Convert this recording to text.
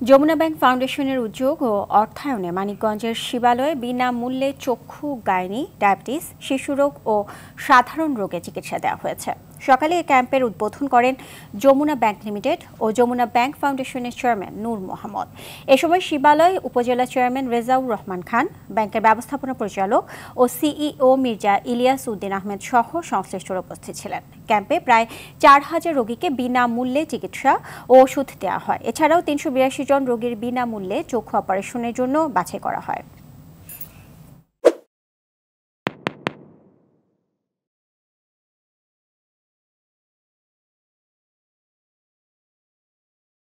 Jamuna bank ফাউন্ডেশনের উদ্যোগ ও অর্থায়নে মানিকগঞ্জের শিবালয়ে বিনামূল্যে চক্ষু, গাইনি, ডায়াবেটিস শিশুরোগ ও সাধারণ রোগে চিকিৎসা দেওয়া হয়েছে। সকালে এই ক্যাম্পের উদ্বোধন করেন যমুনা ব্যাংক লিমিটেড ও যমুনা ব্যাংক ফাউন্ডেশনের চেয়ারম্যান নূর মোহাম্মদ। এ সময় শিবালয় উপজেলা চেয়ারম্যান রেজাউর রহমান খান, ব্যাংকের ব্যবস্থাপনা পরিচালক ও সিইও মির্জা ইলিয়াস উদ্দিন আহমেদ সহ সংশ্লিষ্টরা উপস্থিত ছিলেন। ক্যাম্পে প্রায় চার হাজার রোগীকে বিনামূল্যে চিকিৎসা ও ওষুধ দেওয়া হয়। এছাড়াও তিনশো বিরাশি জন রোগীর বিনামূল্যে চক্ষু অপারেশনের জন্য বাছাই করা হয়।